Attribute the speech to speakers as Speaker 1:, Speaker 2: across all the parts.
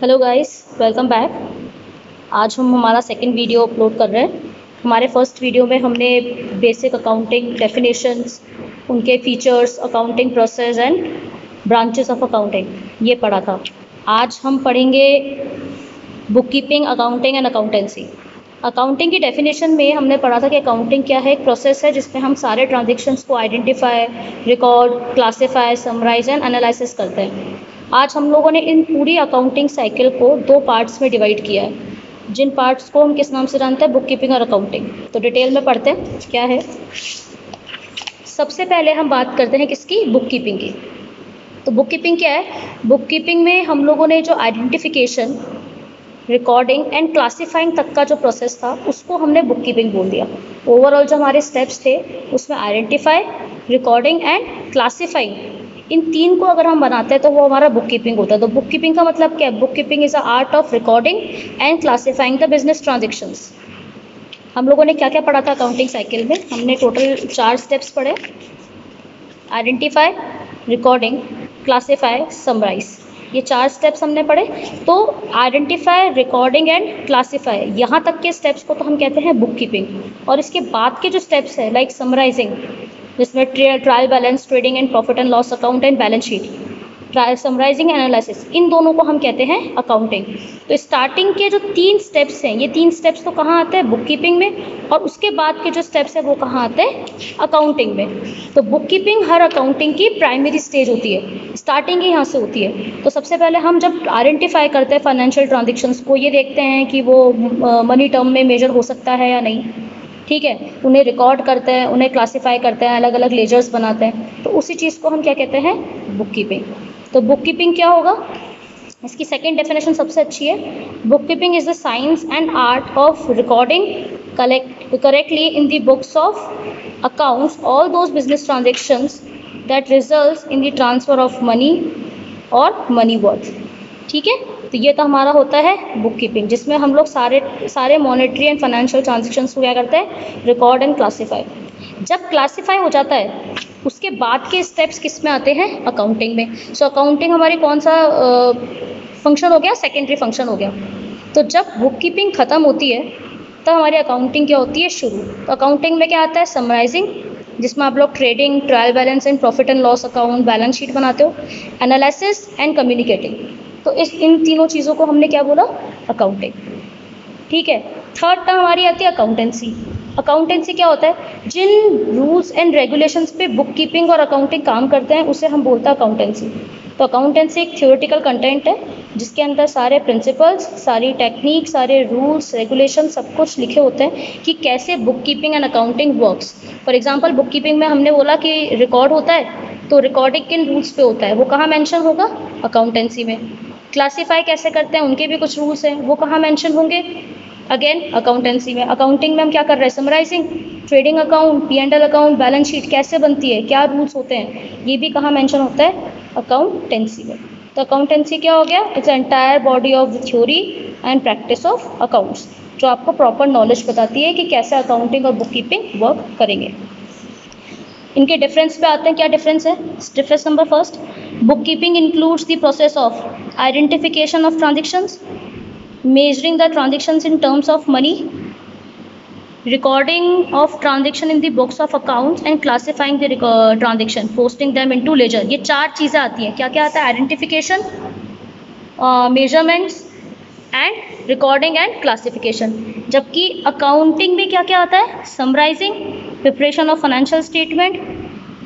Speaker 1: Hello guys welcome back आज हम हमारा सेकंड वीडियो अपलोड कर रहे हैं। हमारे फ़र्स्ट वीडियो में हमने बेसिक अकाउंटिंग डेफिनेशंस उनके features accounting process and branches of accounting ये पढ़ा था। आज हम पढ़ेंगे bookkeeping accounting and accountancy accounting की डेफिनेशन में हमने पढ़ा था कि अकाउंटिंग क्या है, एक प्रोसेस है जिसमें हम सारे ट्रांजेक्शन्स को identify record classify summarise and analysis करते हैं। आज हम लोगों ने इन पूरी अकाउंटिंग साइकिल को दो पार्ट्स में डिवाइड किया है। जिन पार्ट्स को हम किस नाम से जानते हैं? बुक कीपिंग और अकाउंटिंग तो डिटेल में पढ़ते हैं, क्या है? सबसे पहले हम बात करते हैं किसकी? बुक कीपिंग की। तो बुक कीपिंग क्या है? बुक कीपिंग में हम लोगों ने जो आइडेंटिफिकेशन रिकॉर्डिंग एंड क्लासीफाइंग तक का जो प्रोसेस था, उसको हमने बुक कीपिंग बोल दिया। ओवरऑल जो हमारे स्टेप्स थे, उसमें आइडेंटिफाई रिकॉर्डिंग एंड क्लासीफाइंग इन तीन को अगर हम बनाते हैं तो वो हमारा बुक कीपिंग होता है। तो बुक कीपिंग का मतलब क्या है? Book keeping is a art of recording and classifying the business transactions हम लोगों ने क्या क्या पढ़ा था अकाउंटिंग साइकिल में? हमने टोटल चार स्टेप्स पढ़े। आइडेंटिफाई रिकॉर्डिंग क्लासीफाई समराइज ये चार स्टेप्स हमने पढ़े। तो आइडेंटिफाई रिकॉर्डिंग एंड क्लासीफाई यहाँ तक के स्टेप्स को तो हम कहते हैं बुक कीपिंग और इसके बाद के जो स्टेप्स है लाइक समराइजिंग जिसमें trial balance trading and profit and loss account and balance sheet trial summarising analysis इन दोनों को हम कहते हैं अकाउंटिंग तो स्टार्टिंग के जो तीन स्टेप्स हैं, ये तीन स्टेप्स तो कहाँ आते हैं? बुक कीपिंग में, और उसके बाद के जो स्टेप्स हैं, वो कहाँ आते हैं? अकाउंटिंग में। तो बुक कीपिंग हर अकाउंटिंग की प्राइमरी स्टेज होती है। स्टार्टिंग ही यहाँ से होती है। तो सबसे पहले हम जब आइडेंटिफाई करते हैं फाइनेंशियल ट्रांजेक्शन्स को, ये देखते हैं कि वो मनी टर्म में मेजर हो सकता है या नहीं। ठीक है, उन्हें रिकॉर्ड करते हैं, उन्हें क्लासीफाई करते हैं अलग अलग लेजर्स बनाते हैं। तो उसी चीज़ को हम क्या कहते हैं? बुक कीपिंग तो बुक कीपिंग क्या होगा? इसकी सेकेंड डेफिनेशन सबसे अच्छी है। Book keeping is the science and art of recording collect correctly in the books of accounts all those business transactions that result in the transfer of money और money worth ठीक है? तो ये तो हमारा होता है बुक कीपिंग जिसमें हम लोग सारे सारे मॉनेटरी एंड फाइनेंशियल ट्रांजेक्शन्स को क्या करते हैं रिकॉर्ड एंड क्लासीफाई जब क्लासीफाई हो जाता है उसके बाद के स्टेप्स किसमें आते हैं? अकाउंटिंग में। सो so, अकाउंटिंग हमारी कौन सा फ़ंक्शन हो गया? सेकेंडरी फ़ंक्शन हो गया। तो जब बुक कीपिंग ख़त्म होती है तब हमारी अकाउंटिंग क्या होती है? शुरू। तो अकाउंटिंग में क्या आता है? समराइजिंग जिसमें आप लोग trading trial balance and profit and loss account balance sheet बनाते हो एनालिसिस एंड कम्युनिकेटिंग तो इस इन तीनों चीज़ों को हमने क्या बोला? अकाउंटिंग ठीक है? थर्ड टर्म हमारी आती है अकाउंटेंसी अकाउंटेंसी क्या होता है? जिन रूल्स एंड रेगुलेशंस पे बुक कीपिंग और अकाउंटिंग काम करते हैं, उसे हम बोलते हैं अकाउंटेंसी तो अकाउंटेंसी एक थियोरिटिकल कंटेंट है, जिसके अंदर सारे प्रिंसिपल्स सारी टेक्निक सारे रूल्स रेगुलेशन सब कुछ लिखे होते हैं कि कैसे book keeping and accounting works for example book keeping में हमने बोला कि रिकॉर्ड होता है तो रिकॉर्डिंग किन रूल्स पे होता है? वो कहाँ मेंशन होगा? अकाउंटेंसी में. क्लासीफाई कैसे करते हैं? उनके भी कुछ रूल्स हैं। वो कहाँ मेंशन होंगे? अगेन अकाउंटेंसी में। अकाउंटिंग में हम क्या कर रहे हैं? Summarising trading account P and L account balance sheet कैसे बनती है? क्या रूल्स होते हैं? ये भी कहाँ मेंशन होता है? अकाउंटेंसी में। तो अकाउंटेंसी क्या हो गया? It's entire body of theory and practice of accounts जो आपको प्रॉपर नॉलेज बताती है कि कैसे अकाउंटिंग और बुक कीपिंग वर्क करेंगे। इनके डिफरेंस पे आते हैं, क्या डिफरेंस है? Difference number first book keeping includes the process of identification of transaction measuring the transaction in terms of money recording of transaction in the books of accounts and classifying transaction posting them into ledger ये चार चीज़ें आती हैं। क्या क्या आता है? Identification measurements and recording and classification जबकि अकाउंटिंग में क्या क्या आता है? Summarising preparation of financial statement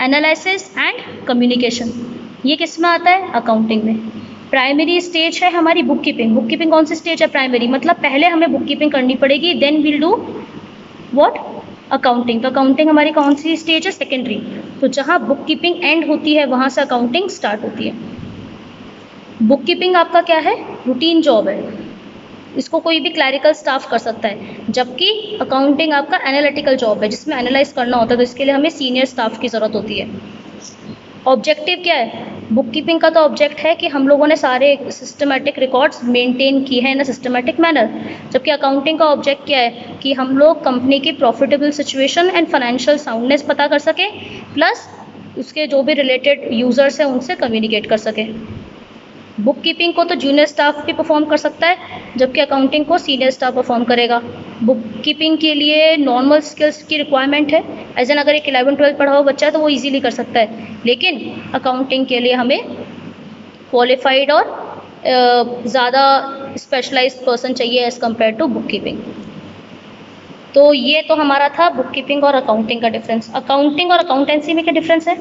Speaker 1: analysis and communication ये किसमें आता है? अकाउंटिंग में. प्राइमरी स्टेज है हमारी बुक कीपिंग बुक कीपिंग कौन सी स्टेज है प्राइमरी मतलब पहले हमें बुक कीपिंग करनी पड़ेगी then will do what accounting तो अकाउंटिंग हमारी कौन सी स्टेज है? सेकेंडरी तो जहाँ बुक कीपिंग एंड होती है, वहाँ से अकाउंटिंग स्टार्ट होती है. बुक कीपिंग आपका क्या है? रूटीन जॉब है. इसको कोई भी क्लैरिकल स्टाफ कर सकता है, जबकि अकाउंटिंग आपका एनालिटिकल जॉब है, जिसमें एनालाइज करना होता है तो इसके लिए हमें सीनियर स्टाफ की ज़रूरत होती है। ऑब्जेक्टिव क्या है? बुक कीपिंग का तो ऑब्जेक्ट है कि हम लोगों ने सारे सिस्टमेटिक रिकॉर्ड्स मेंटेन किए हैं इन अ सिस्टमेटिक मैनर जबकि अकाउंटिंग का ऑब्जेक्ट क्या है कि हम लोग कंपनी की profitable situation and financial soundness पता कर सकें प्लस उसके जो भी रिलेटेड यूज़र्स हैं, उनसे कम्युनिकेट कर सकें। बुक कीपिंग को तो जूनियर स्टाफ भी परफॉर्म कर सकता है, जबकि अकाउंटिंग को सीनियर स्टाफ परफॉर्म करेगा। बुक कीपिंग के लिए नॉर्मल स्किल्स की रिक्वायरमेंट है। एज एन अगर एक इलेवन ट्वेल्थ पढ़ा हुआ बच्चा है तो वो ईजिली कर सकता है। लेकिन अकाउंटिंग के लिए हमें क्वालिफाइड और ज़्यादा स्पेशलाइज पर्सन चाहिए as compare to book keeping तो ये तो हमारा था बुक कीपिंग और अकाउंटिंग का डिफरेंस अकाउंटिंग और अकाउंटेंसी में क्या डिफरेंस है?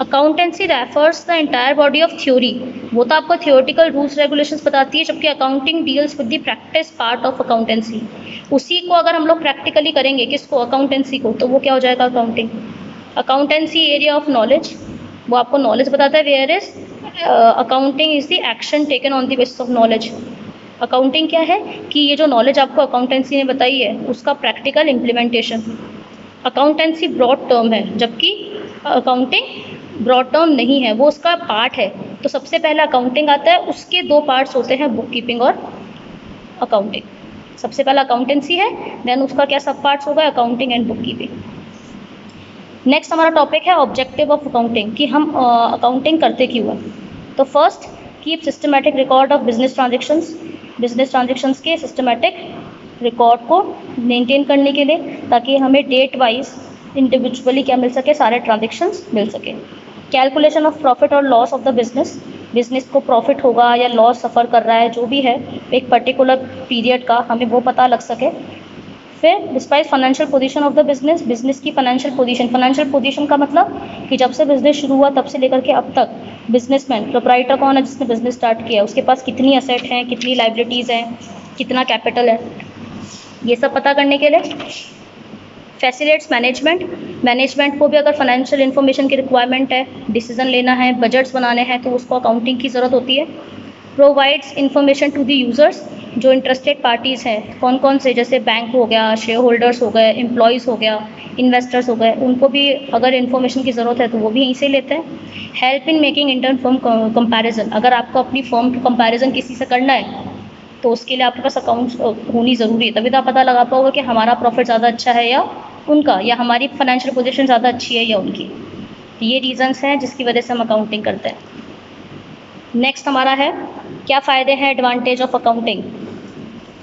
Speaker 1: Accountancy refers the entire body of theory वो तो आपको थियोटिकल रूल्स रेगुलेशंस बताती है, जबकि accounting deals with the practice part of accountancy उसी को अगर हम लोग प्रैक्टिकली करेंगे किसको? अकाउंटेंसी को। तो वो क्या हो जाएगा accounting accountancy area of knowledge वो आपको नॉलेज बताता है whereas accounting is the action taken on the basis of knowledge accounting क्या है? कि ये जो नॉलेज आपको अकाउंटेंसी ने बताई है, उसका practical implementation accountancy broad term है, जबकि अकाउंटिंग ब्रॉड टर्म नहीं है वो उसका पार्ट है। तो सबसे पहले अकाउंटिंग आता है उसके दो पार्ट्स होते हैं बुक कीपिंग और अकाउंटिंग सबसे पहला अकाउंटेंसी है देन उसका क्या सब पार्ट्स होगा accounting and book keeping next हमारा टॉपिक है ऑब्जेक्टिव ऑफ़ अकाउंटिंग कि हम अकाउंटिंग uh, करते क्यों हैं? तो first keep systematic record of business transactions business transactions के सिस्टमेटिक रिकॉर्ड को मेंटेन करने के लिए ताकि हमें डेट वाइज इंडिविजुअली क्या मिल सके सारे ट्रांजेक्शन्स मिल सके। कैलकुलेशन ऑफ़ प्रॉफिट और loss of the business business को प्रॉफिट होगा या लॉस सफ़र कर रहा है, जो भी है, एक पर्टिकुलर पीरियड का हमें वो पता लग सके। फिर despise financial position of the business business की फाइनेंशियल पोजीशन फाइनेंशियल पोजीशन का मतलब कि जब से बिज़नेस शुरू हुआ, तब से लेकर के अब तक बिजनेसमैन प्रोपराइटर कौन है जिसने बिज़नेस स्टार्ट किया उसके पास कितनी असेट हैं, कितनी लाइबिलिटीज़ हैं, कितना कैपिटल है? ये सब पता करने के लिए फैसिलेट्स मैनेजमेंट मैनेजमेंट को भी अगर फाइनेंशियल इन्फॉर्मेशन की रिक्वायरमेंट है डिसीज़न लेना है बजट्स बनाने हैं तो उसको अकाउंटिंग की ज़रूरत होती है। Provides information to the users जो इंटरेस्टेड पार्टीज़ हैं। कौन कौन से, जैसे बैंक हो गया शेयर होल्डर्स हो गए एम्प्लॉयज़ हो गया इन्वेस्टर्स हो गए, उनको भी अगर इन्फॉर्मेशन की ज़रूरत है तो वो भी यहीं से लेते हैं। Help in making inter firm comparison अगर आपको अपनी फॉर्म की कंपैरिजन किसी से करना है तो उसके लिए आपके पास अकाउंट्स होनी ज़रूरी है। तभी तो आप पता लगा पाओगे कि हमारा प्रॉफिट ज़्यादा अच्छा है या उनका या हमारी फाइनेंशियल पोजिशन ज़्यादा अच्छी है या उनकी। ये रीजंस हैं जिसकी वजह से हम अकाउंटिंग करते हैं। नेक्स्ट हमारा है, क्या फ़ायदे हैं एडवांटेज ऑफ़ अकाउंटिंग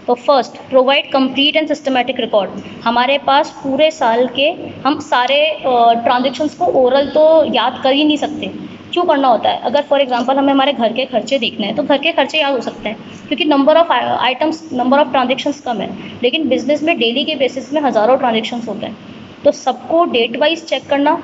Speaker 1: तो first provide complete and systematic record हमारे पास पूरे साल के हम सारे ट्रांजेक्शन्स को ओरल तो याद कर ही नहीं सकते। क्यों करना होता है? अगर फॉर एग्ज़ाम्पल हमें हमारे घर के खर्चे देखने हैं तो घर के खर्चे याद हो सकते हैं? क्योंकि number of items number of transactions कम है, लेकिन बिज़नेस में डेली के बेसिस में हज़ारों ट्रांजेक्शन्स होते हैं। तो सबको डेट वाइज चेक करना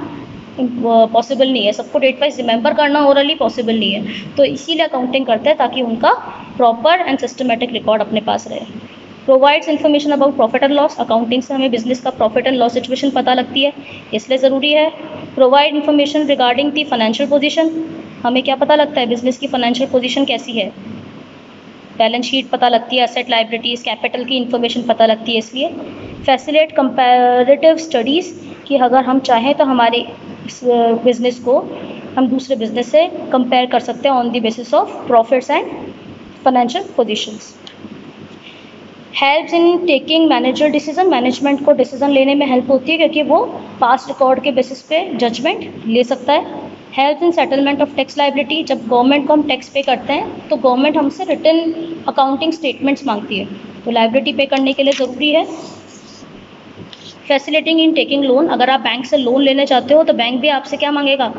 Speaker 1: पॉसिबल नहीं है। सबको डेट वाइज रिमेंबर करना ओरली पॉसिबल नहीं है। तो इसीलिए अकाउंटिंग करते हैं ताकि उनका प्रॉपर एंड सिस्टमेटिक रिकॉर्ड अपने पास रहे। Provides information about profit and loss accounting से हमें बिज़नेस का प्रॉफिट एंड लॉस सिचुएशन पता लगती है। इसलिए ज़रूरी है provide information regarding the financial position हमें क्या पता लगता है बिज़नेस की फाइनेंशियल पोजीशन कैसी है? बैलेंस शीट पता लगती है असेट लाइबिलिटीज़ कैपिटल की इन्फॉर्मेशन पता लगती है इसलिए। फैसिलेट कंपेरेटिव स्टडीज़ कि अगर हम चाहें तो हमारे बिज़नेस को हम दूसरे बिज़नेस से कंपेयर कर सकते हैं on the basis of profits and financial positions helps in taking manager decision management को डिसीज़न लेने में हेल्प होती है क्योंकि वो पास्ट रिकॉर्ड के बेसिस पे जजमेंट ले सकता है। Help in settlement of tax liability जब गवर्नमेंट को हम टैक्स पे करते हैं तो गवर्नमेंट हमसे रिटर्न अकाउंटिंग स्टेटमेंट्स मांगती है। तो लाइबिलिटी पे करने के लिए ज़रूरी है। फैसिलिटिंग इन टेकिंग लोन अगर आप बैंक से लोन लेने चाहते हो तो बैंक भी आपसे क्या मांगेगा?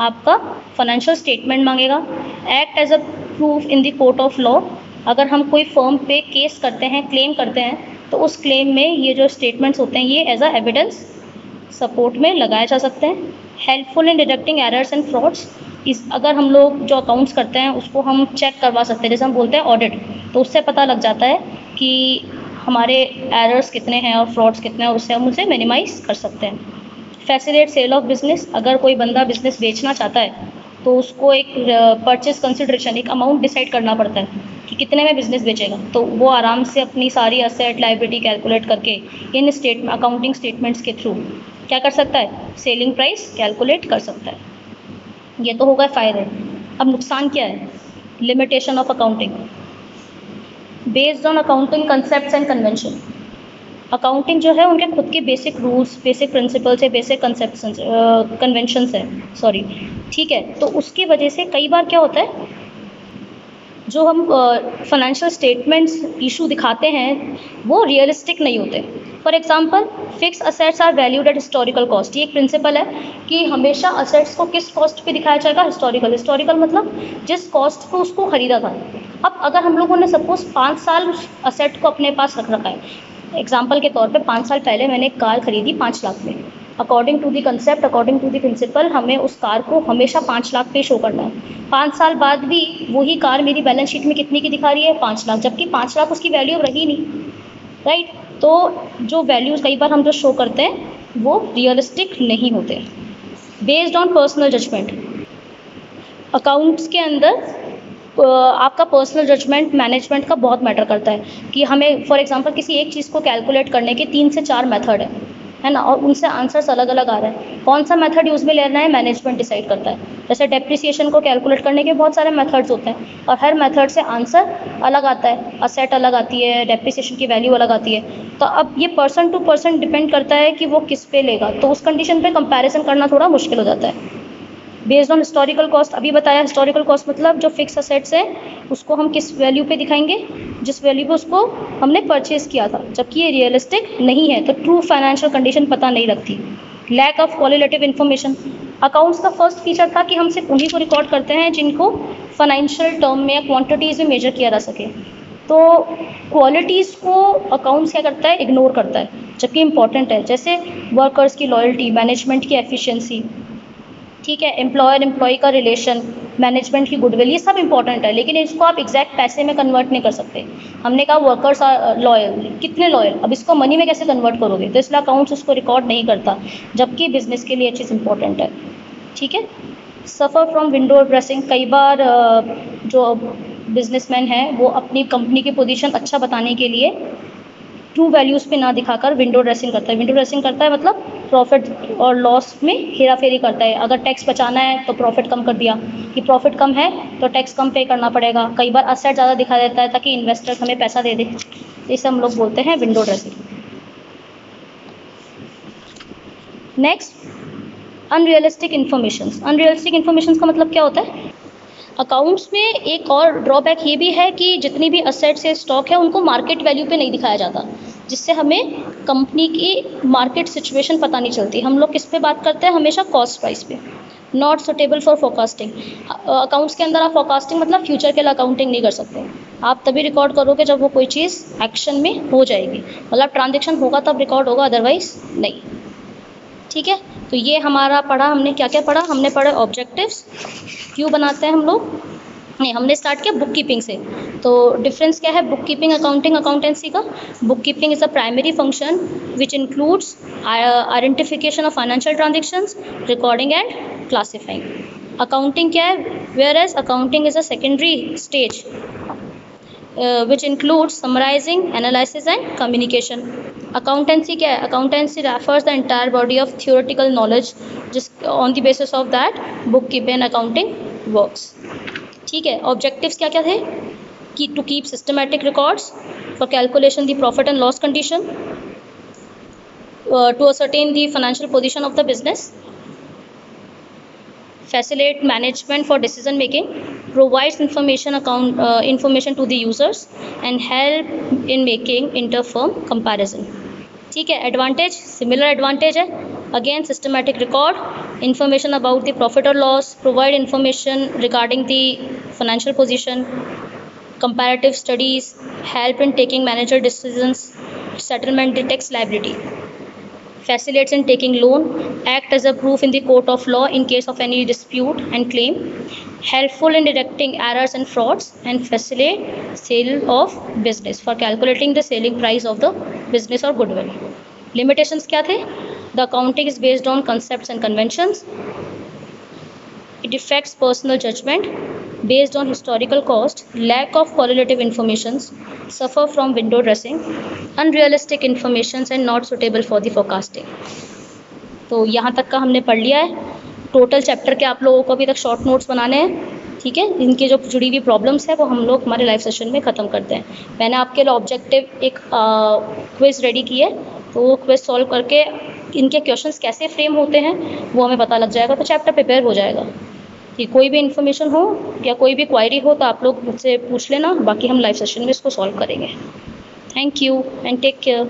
Speaker 1: आपका फाइनेंशियल स्टेटमेंट मांगेगा। Act as a proof in the court of law अगर हम कोई फर्म पे केस करते हैं क्लेम करते हैं तो उस क्लेम में ये जो स्टेटमेंट्स होते हैं, ये एज अ एविडेंस सपोर्ट में लगाए जा सकते हैं। Helpful in detecting errors and frauds इस अगर हम लोग जो अकाउंट्स करते हैं, उसको हम चेक करवा सकते हैं। जैसे हम बोलते हैं ऑडिट तो उससे पता लग जाता है कि हमारे एरर्स कितने हैं और फ्रॉड्स कितने हैं उससे हम उसे मिनिमाइज़ कर सकते हैं। फैसिलेट सेल ऑफ़ बिज़नेस अगर कोई बंदा बिज़नेस बेचना चाहता है तो उसको एक परचेज कंसिड्रेशन एक अमाउंट डिसाइड करना पड़ता है। कि कितने में बिज़नेस बेचेगा? तो वो आराम से अपनी सारी असेट लाइबिलिटी कैलकुलेट करके इन स्टेट अकाउंटिंग स्टेटमेंट्स के थ्रू क्या कर सकता है? सेलिंग प्राइस कैलकुलेट कर सकता है। ये तो होगा फ़ायदे अब नुकसान क्या है? Limitation of accounting based on accounting concept and convention accounting जो है, उनके खुद के बेसिक रूल्स बेसिक प्रिंसिपल्स है बेसिक कंसेप्ट कन्वेंशंस है। सॉरी ठीक है तो उसकी वजह से कई बार क्या होता है? जो हम फाइनेंशियल स्टेटमेंट्स इशू दिखाते हैं, वो रियलिस्टिक नहीं होते। For example fix assets are valued at historical cost ये एक प्रिंसिपल है कि हमेशा असेट्स को किस कॉस्ट पे दिखाया जाएगा? हिस्टोरिकल हिस्टोरिकल मतलब जिस कॉस्ट पे उसको ख़रीदा था। अब अगर हम लोगों ने सपोज़ पाँच साल उस असेट को अपने पास रख रखा है। एग्ज़ाम्पल के तौर पर पाँच साल पहले मैंने एक कार खरीदी पाँच लाख में। According to the concept according to the principle हमें उस कार को हमेशा पाँच लाख पे शो करना है। पाँच साल बाद भी वही कार मेरी बैलेंस शीट में कितनी की दिखा रही है? पाँच लाख। जबकि पाँच लाख उसकी वैल्यू रही नहीं। Right right? तो जो वैल्यूज़ कई बार हम जो शो करते हैं, वो रियलिस्टिक नहीं होते। Based on personal judgement accounts के अंदर आपका पर्सनल जजमेंट मैनेजमेंट का बहुत मैटर करता है। कि हमें फॉर एग्जांपल किसी एक चीज़ को कैलकुलेट करने के तीन से चार मेथड है। है ना? और उनसे आंसर्स अलग अलग आ रहे हैं। कौन सा मेथड यूज़ में लेना है? मैनेजमेंट डिसाइड करता है। जैसे डेप्रिसिएशन को कैलकुलेट करने के बहुत सारे मेथड्स होते हैं और हर मेथड से आंसर अलग आता है। असेट अलग आती है डेप्रिसिएशन की वैल्यू अलग आती है। तो अब ये पर्सन टू पर्सन डिपेंड करता है कि वो किस पे लेगा। तो उस कंडीशन पे कंपैरिजन करना थोड़ा मुश्किल हो जाता है। बेस्ड ऑन हिस्टोरिकल कॉस्ट अभी बताया हिस्टोरिकल कॉस्ट मतलब जो फिक्स असेट्स है उसको हम किस वैल्यू पे दिखाएँगे? जिस वैल्यू पे उसको हमने परचेज किया था, जबकि ये रियलिस्टिक नहीं है तो ट्रू फाइनेंशियल कंडीशन पता नहीं लगती। Lack of qualitative information accounts का फ़र्स्ट फीचर था कि हम सिर्फ़ उन्हीं को रिकॉर्ड करते हैं जिनको फाइनेंशियल टर्म में या क्वान्टिटीज़ में मेजर किया जा सके। तो क्वालिटीज़ को अकाउंट्स क्या करता है? इग्नोर करता है, जबकि इंपॉर्टेंट है। जैसे वर्कर्स की लॉयल्टी मैनेजमेंट की एफिशिएंसी ठीक है एम्प्लॉयर एम्प्लॉय का रिलेशन मैनेजमेंट की गुडविल ये सब इंपॉर्टेंट है, लेकिन इसको आप एग्जैक्ट पैसे में कन्वर्ट नहीं कर सकते। हमने कहा वर्कर्स आर लॉयल कितने लॉयल अब इसको मनी में कैसे कन्वर्ट करोगे? तो इसलिए अकाउंट्स उसको रिकॉर्ड नहीं करता, जबकि बिज़नेस के लिए ये चीज़ इंपॉर्टेंट है। ठीक है? सफ़र फ्रॉम विंडो ड्रेसिंग कई बार जो बिजनेसमैन है, वो अपनी कंपनी की पोजीशन अच्छा बताने के लिए ट्रू वैल्यूज़ पे ना दिखाकर विंडो ड्रेसिंग करता है। विंडो ड्रेसिंग करता है मतलब प्रॉफिट और लॉस में हेरा फेरी करता है। अगर टैक्स बचाना है तो प्रॉफिट कम कर दिया। कि प्रॉफिट कम है तो टैक्स कम पे करना पड़ेगा। कई बार असेट ज़्यादा दिखा देता है, ताकि इन्वेस्टर हमें पैसा दे दे। इसे हम लोग बोलते हैं window dressing next unrealistic information unrealistic information का मतलब क्या होता है? अकाउंट्स में एक और ड्रॉबैक ये भी है कि जितनी भी असेट्स या स्टॉक है, उनको मार्केट वैल्यू पे नहीं दिखाया जाता, जिससे हमें कंपनी की मार्केट सिचुएशन पता नहीं चलती। हम लोग किस पे बात करते हैं? हमेशा कॉस्ट प्राइस पे। Not suitable for forecasting accounts के अंदर आप फोकास्टिंग मतलब फ्यूचर के लिए अकाउंटिंग नहीं कर सकते। आप तभी रिकॉर्ड करोगे जब वो कोई चीज़ एक्शन में हो जाएगी। मतलब ट्रांजेक्शन होगा तब रिकॉर्ड होगा अदरवाइज़ नहीं। ठीक है? तो ये हमारा पढ़ा, हमने क्या क्या पढ़ा? हमने पढ़ा ऑब्जेक्टिव्स क्यों बनाते हैं हम लोग? नहीं, हमने स्टार्ट किया बुक कीपिंग से। तो डिफरेंस क्या है? बुक कीपिंग अकाउंटिंग अकाउंटेंसी का। Book keeping is a primary function which includes identification of financial transactions recording and classifying accounting क्या है? Whereas accounting is a secondary stage which includes summarising analysis and communication accountancy क्या है accountancy refers the entire body of theoretical knowledge जिस on the basis of that book keeping accounting works ठीक है? Objectives क्या क्या थे? कि to keep systematic records for calculation the profit and loss condition to ascertain the financial position of the business facilitate management for decision making provides information account uh, information to the users and help in making inter-firm comparison ठीक है advantage similar advantage है again systematic record information about the profit और loss provide information regarding the financial position comparative studies help in taking manager decisions settlement detects liability facilitates in taking loan act as a proof in the court of law in case of any dispute and claim helpful in detecting errors and frauds and facilitate sale of business for calculating the selling price of the business or goodwill. Limitations kya the? The accounting is based on concepts and conventions. It affects personal judgment based on historical cost, lack of qualitative informations, suffer from window dressing, unrealistic informations and not suitable for the forecasting. तो यहाँ तक का हमने पढ़ लिया है। Total chapter के आप लोगों को अभी तक शॉर्ट नोट्स बनाने हैं, ठीक है? इनकी जो जुड़ी हुई प्रॉब्लम्स है, वो हम लोग हमारे लाइव सेशन में ख़त्म करते हैं। मैंने आपके लिए ऑब्जेक्टिव एक क्विज़ रेडी की है। तो वो क्विज़ सॉल्व करके इनके क्वेश्चंस कैसे फ्रेम होते हैं, वो हमें पता लग जाएगा तो चैप्टर प्रिपेयर हो जाएगा। बाकी कोई भी इन्फॉर्मेशन हो या कोई भी क्वायरी हो तो आप लोग मुझसे पूछ लेना, बाकी हम लाइव सेशन में इसको सॉल्व करेंगे। Thank you and take care